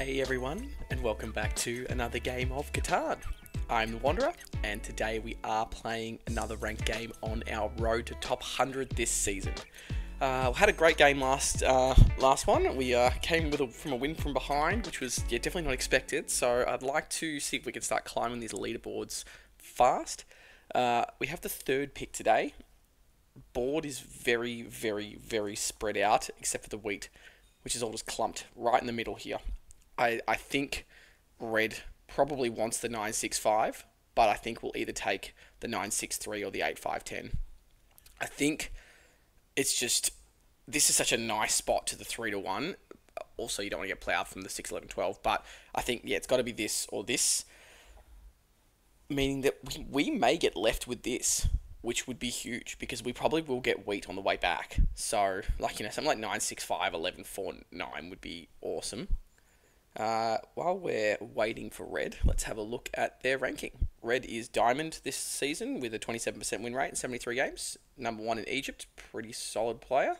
Hey everyone, and welcome back to another game of Catan. I'm the Wanderer, and today we are playing another ranked game on our road to top 100 this season. Uh, we had a great game last uh, last one. We uh, came with a, from a win from behind, which was yeah, definitely not expected. So I'd like to see if we can start climbing these leaderboards fast. Uh, we have the third pick today. Board is very, very, very spread out, except for the wheat, which is all just clumped right in the middle here. I, I think red probably wants the 965, but I think we'll either take the 963 or the 8510. I think it's just this is such a nice spot to the 3 to 1. Also, you don't want to get plowed from the 6 11 12, but I think yeah, it's got to be this or this meaning that we, we may get left with this, which would be huge because we probably will get wheat on the way back. So, like, you know, something like 965, 1149 would be awesome. Uh, while we're waiting for Red, let's have a look at their ranking. Red is Diamond this season with a 27% win rate in 73 games. Number one in Egypt, pretty solid player.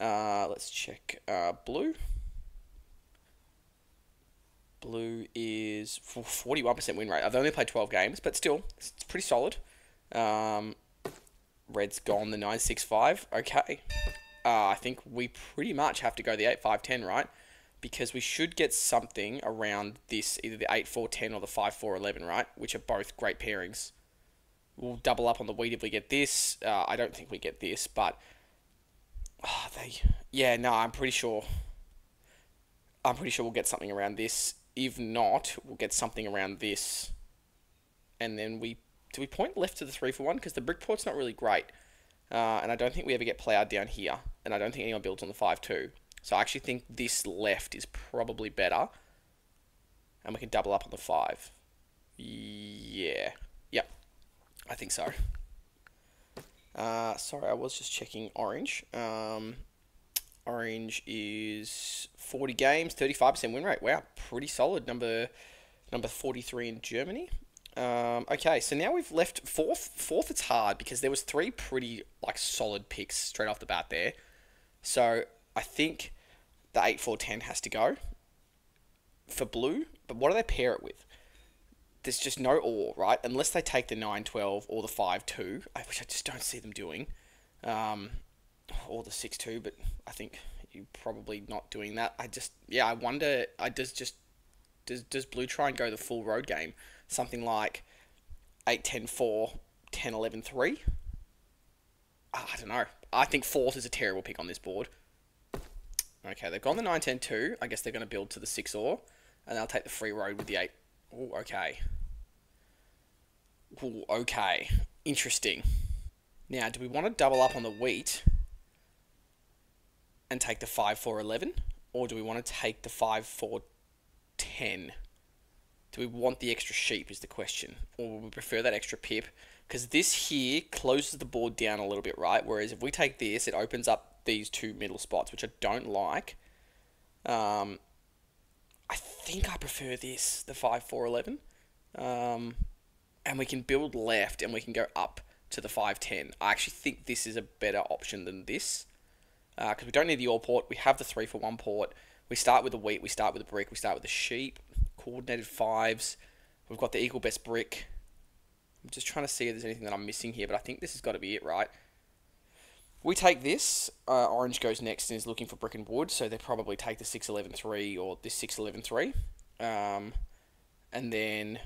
Uh, let's check uh, Blue. Blue is 41% win rate. I've only played 12 games, but still, it's pretty solid. Um, Red's gone the 965. Okay. Uh, I think we pretty much have to go the 8510, right? Because we should get something around this, either the 8410 or the 5411, right? Which are both great pairings. We'll double up on the wheat if we get this. Uh, I don't think we get this, but. Oh, they. Yeah, no, I'm pretty sure. I'm pretty sure we'll get something around this if not, we'll get something around this. And then we... Do we point left to the 3 for 1? Because the brick port's not really great. Uh, and I don't think we ever get plowed down here. And I don't think anyone builds on the 5-2. So I actually think this left is probably better. And we can double up on the 5. Yeah. Yep. I think so. Uh, sorry, I was just checking orange. Um, Orange is 40 games, 35% win rate. Wow, pretty solid. Number number 43 in Germany. Um, okay, so now we've left fourth. Fourth, it's hard because there was three pretty like solid picks straight off the bat there. So I think the eight four ten has to go for blue. But what do they pair it with? There's just no ore, right? Unless they take the 912 or the 52, which I just don't see them doing. Um, or the six two, but I think you're probably not doing that. I just yeah, I wonder. I does just does does Blue try and go the full road game, something like 8, 10, 4, 10, 11, 3? I don't know. I think fourth is a terrible pick on this board. Okay, they've gone the 9, 10, 2. I guess they're going to build to the 6 or, and they'll take the free road with the 8. Oh, okay. Ooh, okay. Interesting. Now, do we want to double up on the wheat? and take the 5 4 11 or do we want to take the 5 4 10 do we want the extra sheep is the question or would we prefer that extra pip because this here closes the board down a little bit right whereas if we take this it opens up these two middle spots which I don't like um, I think I prefer this the 5 4 11 um, and we can build left and we can go up to the 510 I actually think this is a better option than this because uh, we don't need the all port. We have the three for one port. We start with the wheat. We start with the brick. We start with the sheep. Coordinated fives. We've got the equal best brick. I'm just trying to see if there's anything that I'm missing here, but I think this has got to be it, right? We take this. Uh, orange goes next and is looking for brick and wood, so they probably take the 611-3 or this 611-3. Um, and then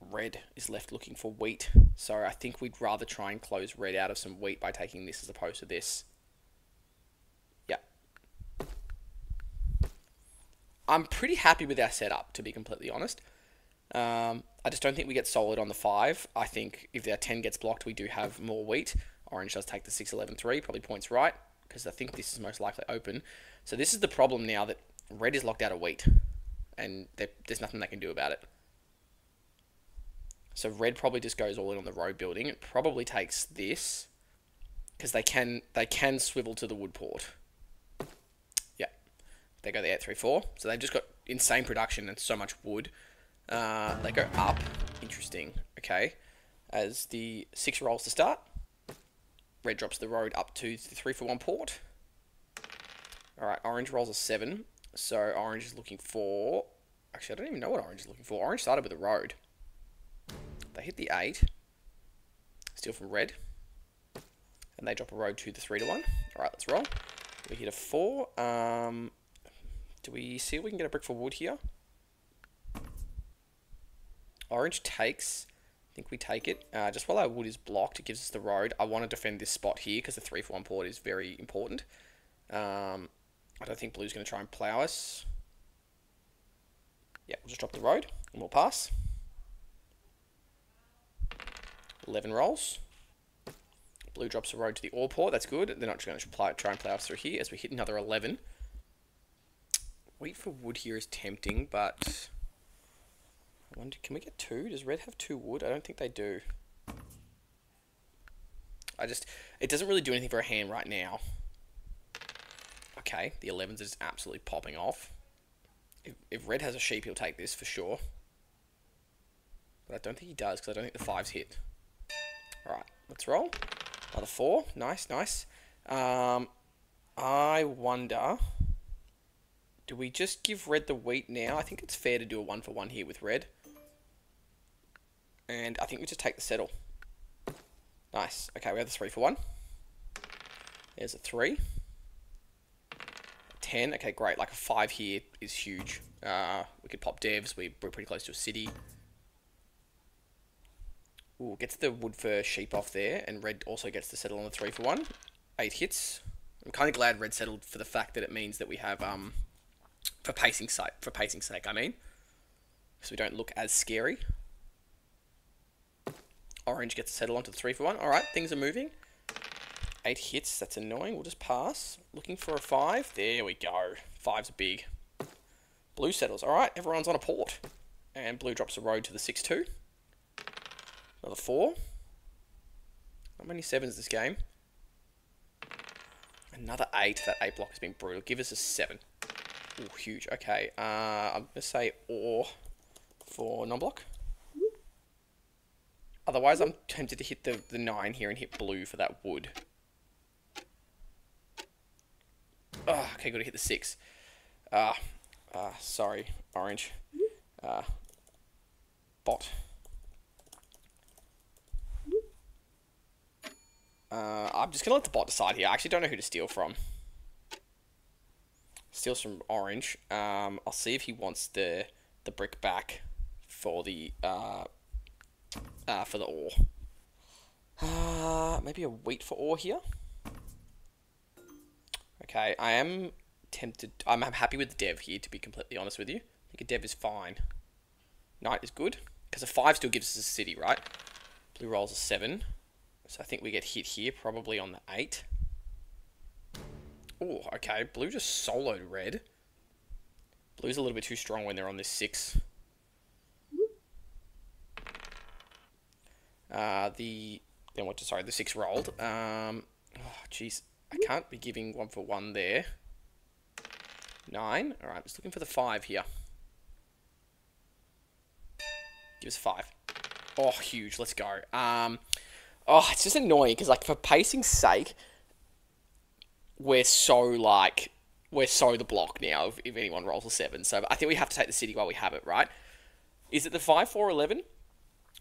red is left looking for wheat. So I think we'd rather try and close red out of some wheat by taking this as opposed to this. Yeah. I'm pretty happy with our setup, to be completely honest. Um, I just don't think we get solid on the 5. I think if our 10 gets blocked, we do have more wheat. Orange does take the 6 11 3, probably points right, because I think this is most likely open. So this is the problem now that red is locked out of wheat, and there's nothing they can do about it. So red probably just goes all in on the road building. It probably takes this, because they can they can swivel to the wood port. Yeah, they go the 834. So they've just got insane production and so much wood. Uh, they go up. Interesting. Okay. As the 6 rolls to start. Red drops the road up to the 3 for 1 port. Alright, orange rolls a 7. So orange is looking for. Actually, I don't even know what orange is looking for. Orange started with a road. They hit the eight. Steal from red. And they drop a road to the three to one. All right, let's roll. We hit a four. Um, do we see if we can get a brick for wood here? Orange takes. I think we take it. Uh, just while our wood is blocked, it gives us the road. I want to defend this spot here because the 3 for 1 port is very important. Um, I don't think blue's going to try and plow us. Yeah, we'll just drop the road and we'll pass. 11 rolls. Blue drops a road to the ore port. That's good. They're not going to try and plow us through here as we hit another 11. Wait for wood here is tempting, but... I wonder, can we get two? Does red have two wood? I don't think they do. I just... It doesn't really do anything for a hand right now. Okay, the 11s is absolutely popping off. If, if red has a sheep, he'll take this for sure. But I don't think he does, because I don't think the 5's hit. Alright, let's roll. Another 4. Nice, nice. Um, I wonder... Do we just give red the wheat now? I think it's fair to do a one for one here with red. And I think we just take the settle. Nice. Okay, we have the three for one. There's a three. 10. Okay, great. Like a 5 here is huge. Uh, we could pop devs. We, we're pretty close to a city. Ooh, gets the wood for sheep off there. And red also gets to settle on the 3 for 1. 8 hits. I'm kind of glad red settled for the fact that it means that we have, um, for pacing sake, for pacing sake, I mean. So we don't look as scary. Orange gets to settle onto the 3 for 1. Alright, things are moving. Eight hits, that's annoying. We'll just pass. Looking for a five. There we go. Five's big. Blue settles. Alright, everyone's on a port. And blue drops a road to the 6-2. Another four. Not many sevens this game. Another eight. That eight block has been brutal. Give us a seven. Oh, huge. Okay. Uh, I'm going to say ore for non-block. Otherwise, I'm tempted to hit the, the 9 here and hit blue for that wood. Oh, okay, got to hit the six. Ah, uh, uh, sorry, orange. Uh, bot. Uh, I'm just gonna let the bot decide here. I actually don't know who to steal from. Steals from orange. Um, I'll see if he wants the the brick back for the uh, uh for the ore. Uh, maybe a wheat for ore here. Okay, I am tempted. I'm, happy with the dev here, to be completely honest with you. I think a dev is fine. Knight is good, because a 5 still gives us a city, right? Blue rolls a 7. So I think we get hit here, probably on the 8. Oh, okay. Blue just soloed red. Blue's a little bit too strong when they're on this 6. Uh, the... Then what? Sorry, the 6 rolled. Um, oh, jeez. I can't be giving one for one there. Nine. Alright, just looking for the five here. Give us five. Oh, huge. Let's go. Um, oh, it's just annoying because, like, for pacing's sake, we're so, like, we're so the block now if, if anyone rolls a seven. So I think we have to take the city while we have it, right? Is it the 5 4 11?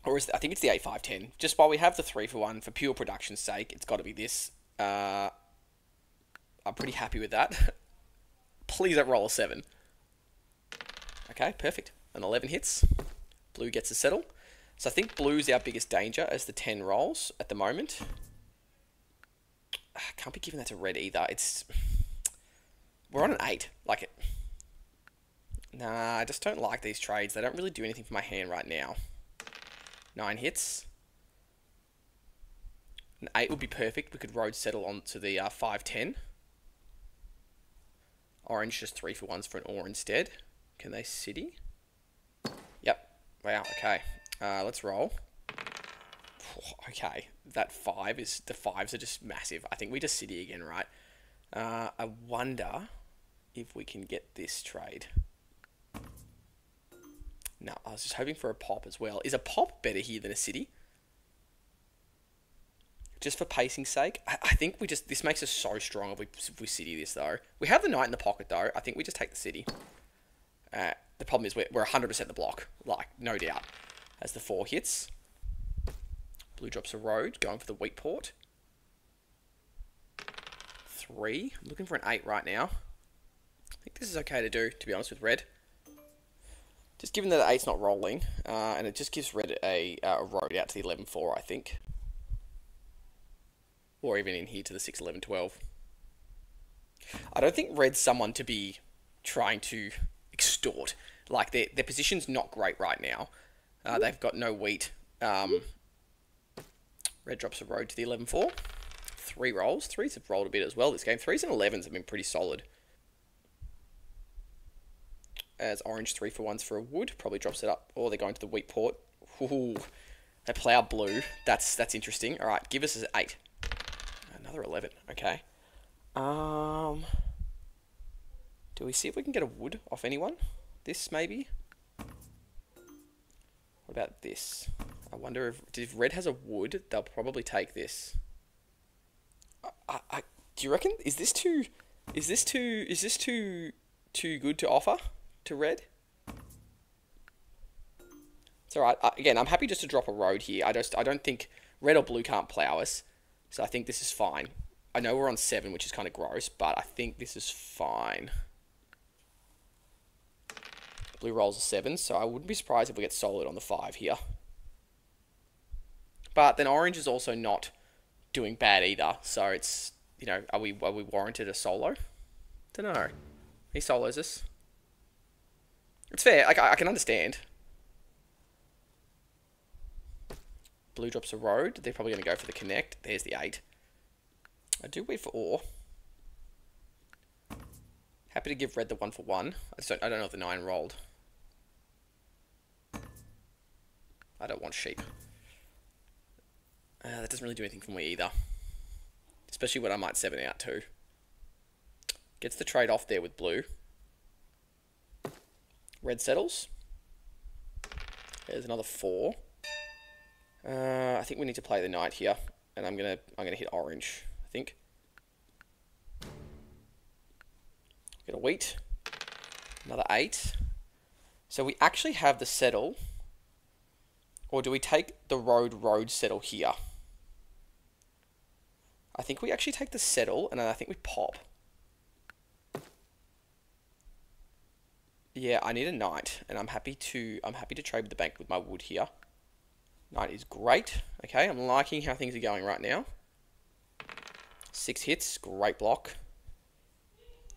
Or is I think it's the 8 5 10. Just while we have the 3 for 1, for pure production's sake, it's got to be this. Uh, I'm pretty happy with that. Please don't roll a 7. Okay, perfect. An 11 hits. Blue gets a settle. So I think blue's our biggest danger as the 10 rolls at the moment. I ah, can't be giving that to red either. It's... We're on an 8. Like it... Nah, I just don't like these trades. They don't really do anything for my hand right now. 9 hits. An 8 would be perfect. We could road settle onto the uh, 5-10. Orange just three for ones for an ore instead. Can they city? Yep. Wow, okay. Uh, let's roll. Okay, that five is... The fives are just massive. I think we just city again, right? Uh, I wonder if we can get this trade. No, I was just hoping for a pop as well. Is a pop better here than a city? just for pacing's sake. I, I think we just this makes us so strong if we if we city this though. We have the knight in the pocket though. I think we just take the city. Uh, the problem is we're we're 100% the block, like no doubt. As the four hits, blue drops a road, going for the weak port. Three. I'm looking for an eight right now. I think this is okay to do, to be honest with red. Just given that the 8's not rolling, uh, and it just gives red a, uh, a road out to the 11-4, I think. Or even in here to the 6-11-12. I don't think red's someone to be trying to extort. Like, their, their position's not great right now. Uh, they've got no wheat. Um, red drops a road to the 11-4. Three rolls. Threes have rolled a bit as well this game. Threes and 11s have been pretty solid as orange three for ones for a wood. Probably drops it up. Or they're going to the wheat port. Ooh, they plough blue. That's that's interesting. All right, give us an eight. Another eleven. Okay. Um. Do we see if we can get a wood off anyone? This maybe. What about this? I wonder if if red has a wood, they'll probably take this. I, I do you reckon is this too? Is this too? Is this too? Too good to offer? To red. It's alright. Again, I'm happy just to drop a road here. I just I don't think red or blue can't plow us. So I think this is fine. I know we're on 7, which is kind of gross, but I think this is fine. Blue rolls a 7, so I wouldn't be surprised if we get solid on the 5 here. But then orange is also not doing bad either, so it's, you know, are we, are we warranted a solo? Don't know. He solos us. It's fair. Like, I, I can understand. Blue drops a road. They're probably going to go for the connect. There's the 8. I do wait for ore. Happy to give red the 1 for 1. I, just don't, I don't know if the 9 rolled. I don't want sheep. Uh, that doesn't really do anything for me either. Especially when I might 7 out too. Gets the trade off there with blue. Red settles. There's another four. Uh, I think we need to play the knight here, and I'm gonna I'm gonna hit orange. I think. Get a wheat. Another eight. So we actually have the settle. Or do we take the road road settle here? I think we actually take the settle, and I think we pop. Yeah, I need a knight, and I'm happy to I'm happy to trade with the bank with my wood here. Knight is great. Okay, I'm liking how things are going right now. Six hits, great block.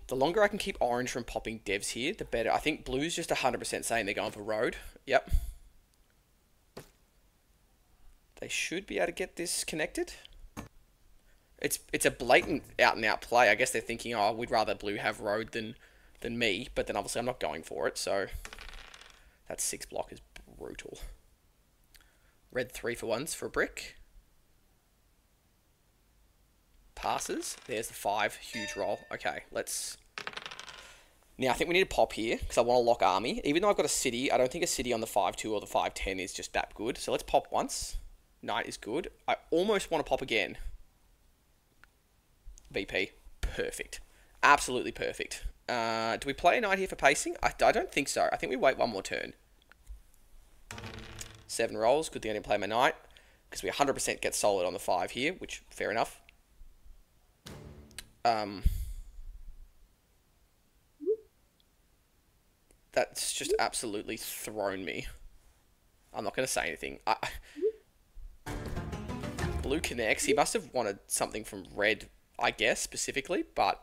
The longer I can keep orange from popping devs here, the better. I think blue's just 100% saying they're going for road. Yep. They should be able to get this connected. It's it's a blatant out and out play. I guess they're thinking, oh, we'd rather blue have road than than me, but then obviously I'm not going for it, so that six block is brutal. Red three for ones for a brick. Passes. There's the five. Huge roll. Okay, let's... Now, I think we need to pop here, because I want to lock army. Even though I've got a city, I don't think a city on the 5-2 or the 5-10 is just that good. So let's pop once. Knight is good. I almost want to pop again. VP. Perfect. Absolutely perfect. Uh, do we play a knight here for pacing? I, I don't think so. I think we wait one more turn. Seven rolls. Thing I didn't play my knight. Because we 100% get solid on the five here, which, fair enough. Um, that's just absolutely thrown me. I'm not going to say anything. I, blue connects. He must have wanted something from red, I guess, specifically, but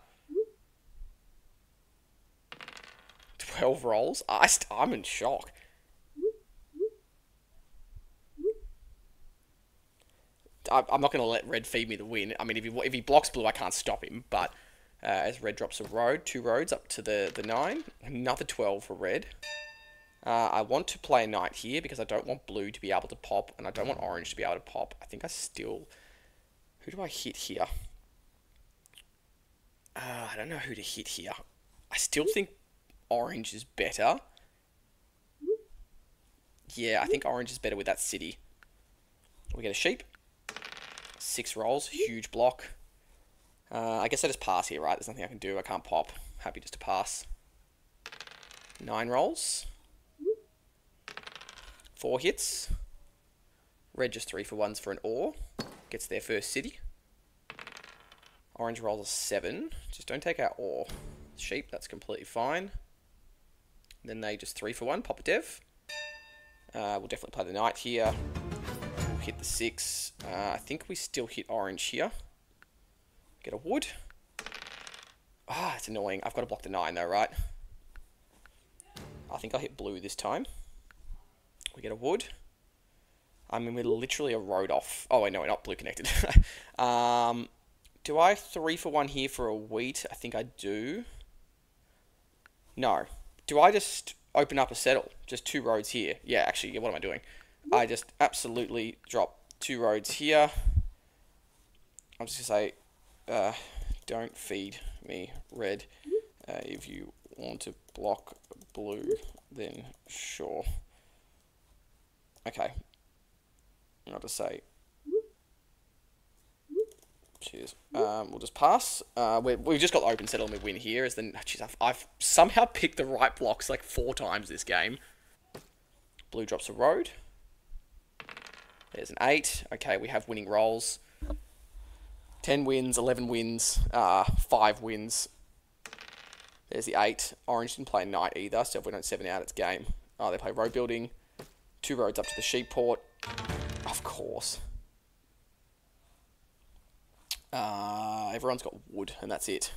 12 rolls? I st- I'm in shock. I, I'm not going to let red feed me the win. I mean, if he, if he blocks blue, I can't stop him. But uh, as red drops a road, two roads up to the, the 9. Another 12 for red. Uh, I want to play a knight here because I don't want blue to be able to pop. And I don't want orange to be able to pop. I think I still... Who do I hit here? Uh, I don't know who to hit here. I still think orange is better. Yeah, I think orange is better with that city. We get a sheep. Six rolls, huge block. Uh, I guess I just pass here, right? There's nothing I can do. I can't pop. Happy just to pass. Nine rolls. Four hits. Red just three for ones for an ore. Gets their first city. Orange rolls a seven. Just don't take out ore. Sheep, that's completely fine. Then they just three for one, pop a dev. Uh, we'll definitely play the knight here. We'll hit the six. Uh, I think we still hit orange here. Get a wood. Ah, it's annoying. I've got to block the nine though, right? I think I'll hit blue this time. We get a wood. I mean, we're literally a road off. Oh, wait, no, we're not blue connected. um, do I three for one here for a wheat? I think I do. No. Do I just open up a settle? Just two roads here. Yeah, actually, what am I doing? I just absolutely drop two roads here. I'm just going to say, uh, don't feed me red. Uh, if you want to block blue, then sure. Okay. I'll just say Cheers. Um, we'll just pass. Uh, we have just got the open settle and we win here. As then, jeez, I've, I've, somehow picked the right blocks like four times this game. Blue drops a road. There's an eight. Okay, we have winning rolls. Ten wins, eleven wins, uh, five wins. There's the eight. Orange didn't play knight either, so if we don't seven out, it's game. Oh, they play road building. Two roads up to the sheep port. Of course. Uh, everyone's got wood, and that's it.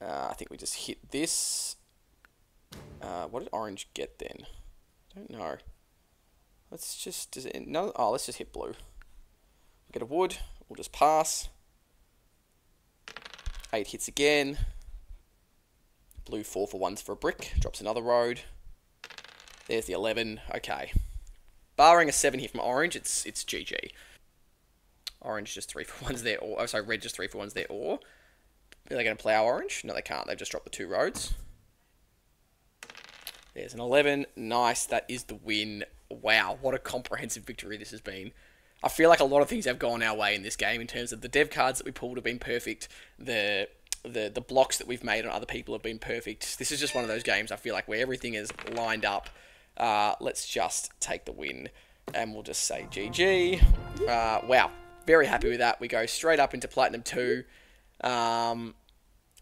Uh, I think we just hit this. Uh, what did orange get then? I don't know. Let's just... Does it, no, oh, let's just hit blue. We Get a wood. We'll just pass. Eight hits again. Blue four for ones for a brick. Drops another road. There's the 11. Okay. Barring a 7 here from orange, it's it's GG. Orange just three for ones there, or oh, sorry, red just three for ones there, or are they going to plough orange? No, they can't. They've just dropped the two roads. There's an 11. Nice. That is the win. Wow, what a comprehensive victory this has been. I feel like a lot of things have gone our way in this game in terms of the dev cards that we pulled have been perfect. The the the blocks that we've made on other people have been perfect. This is just one of those games I feel like where everything is lined up. Uh, let's just take the win and we'll just say GG. Uh, wow, very happy with that. We go straight up into Platinum 2. Um,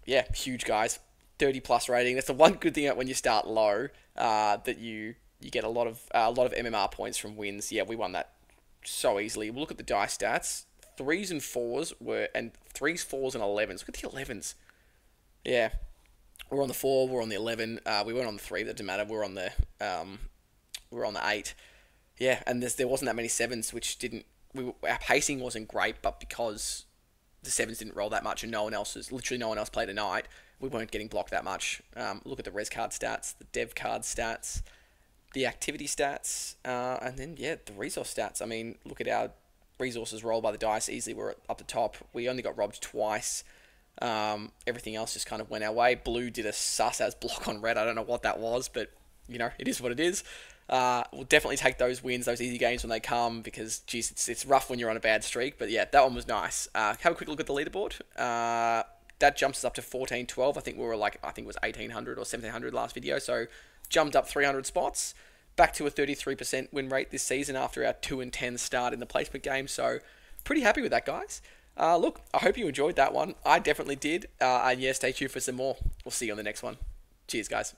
yeah, huge guys. 30 plus rating. That's the one good thing when you start low uh, that you you get a lot of uh, a lot of MMR points from wins. Yeah, we won that so easily. We'll look at the dice stats. Threes and fours were and threes, fours, and elevens. Look at the elevens. Yeah, we're on the four. We're on the eleven. Uh, we weren't on the three. That didn't matter. We're on the um, we're on the eight. Yeah, and there wasn't that many sevens, which didn't we our pacing wasn't great, but because the sevens didn't roll that much and no one else is literally no one else played a knight, we weren't getting blocked that much. Um, look at the res card stats, the dev card stats, the activity stats, uh, and then yeah, the resource stats. I mean, look at our resources rolled by the dice. Easily, we're up the top. We only got robbed twice. Um, everything else just kind of went our way. Blue did a sus as block on red. I don't know what that was, but you know, it is what it is. Uh, we'll definitely take those wins, those easy games when they come, because geez, it's, it's rough when you're on a bad streak. But yeah, that one was nice. Uh, have a quick look at the leaderboard. Uh, that jumps us up to 1412. I think we were like I think it was 1800 or 1700 last video, so jumped up 300 spots. Back to a 33% win rate this season after our 2 and 10 start in the placement game. So pretty happy with that, guys. Uh, look, I hope you enjoyed that one. I definitely did. Uh, and yeah, stay tuned for some more. We'll see you on the next one. Cheers, guys.